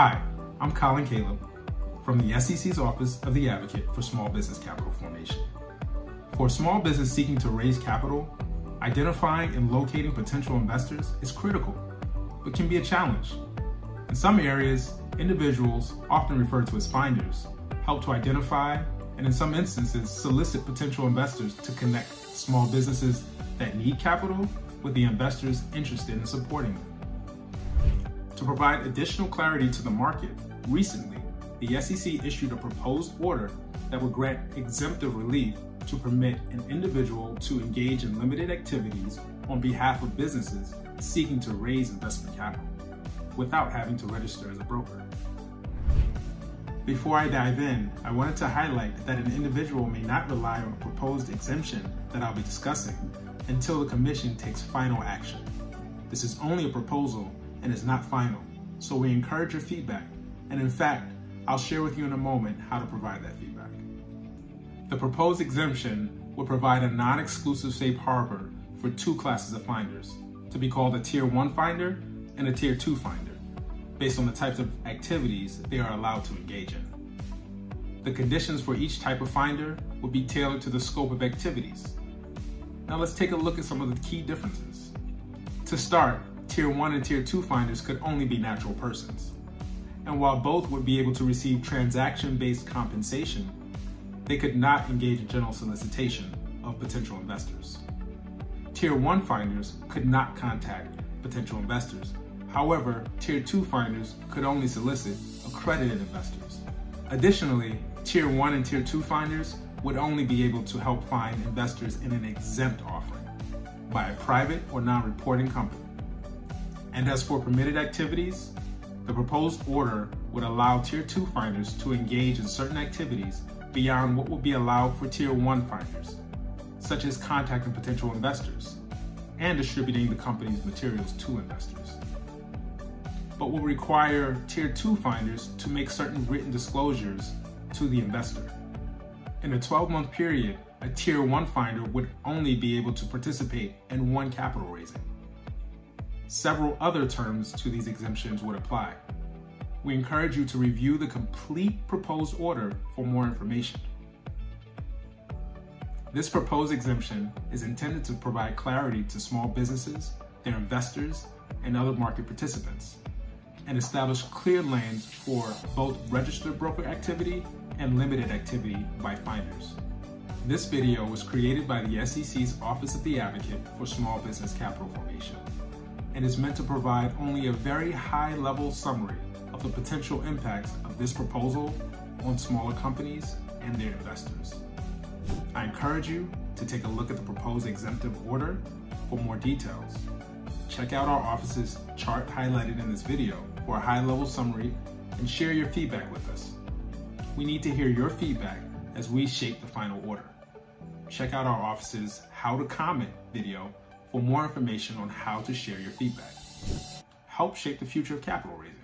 Hi, I'm Colin Caleb from the SEC's Office of the Advocate for Small Business Capital Formation. For a small business seeking to raise capital, identifying and locating potential investors is critical, but can be a challenge. In some areas, individuals, often referred to as finders, help to identify and in some instances solicit potential investors to connect small businesses that need capital with the investors interested in supporting them. To provide additional clarity to the market, recently, the SEC issued a proposed order that would grant exemptive relief to permit an individual to engage in limited activities on behalf of businesses seeking to raise investment capital without having to register as a broker. Before I dive in, I wanted to highlight that an individual may not rely on a proposed exemption that I'll be discussing until the Commission takes final action. This is only a proposal and is not final, so we encourage your feedback. And in fact, I'll share with you in a moment how to provide that feedback. The proposed exemption would provide a non-exclusive safe harbor for two classes of finders, to be called a Tier 1 finder and a Tier 2 finder, based on the types of activities they are allowed to engage in. The conditions for each type of finder would be tailored to the scope of activities. Now let's take a look at some of the key differences. To start, Tier 1 and Tier 2 finders could only be natural persons. And while both would be able to receive transaction-based compensation, they could not engage in general solicitation of potential investors. Tier 1 finders could not contact potential investors. However, Tier 2 finders could only solicit accredited investors. Additionally, Tier 1 and Tier 2 finders would only be able to help find investors in an exempt offering by a private or non-reporting company. And as for permitted activities, the proposed order would allow Tier 2 finders to engage in certain activities beyond what would be allowed for Tier 1 finders, such as contacting potential investors and distributing the company's materials to investors. But will require Tier 2 finders to make certain written disclosures to the investor. In a 12-month period, a Tier 1 finder would only be able to participate in one capital raising. Several other terms to these exemptions would apply. We encourage you to review the complete proposed order for more information. This proposed exemption is intended to provide clarity to small businesses, their investors, and other market participants, and establish clear lanes for both registered broker activity and limited activity by finders. This video was created by the SEC's Office of the Advocate for Small Business Capital Formation and is meant to provide only a very high-level summary of the potential impacts of this proposal on smaller companies and their investors. I encourage you to take a look at the proposed exemptive order for more details. Check out our office's chart highlighted in this video for a high-level summary and share your feedback with us. We need to hear your feedback as we shape the final order. Check out our office's How to Comment video for more information on how to share your feedback. Help shape the future of capital raising.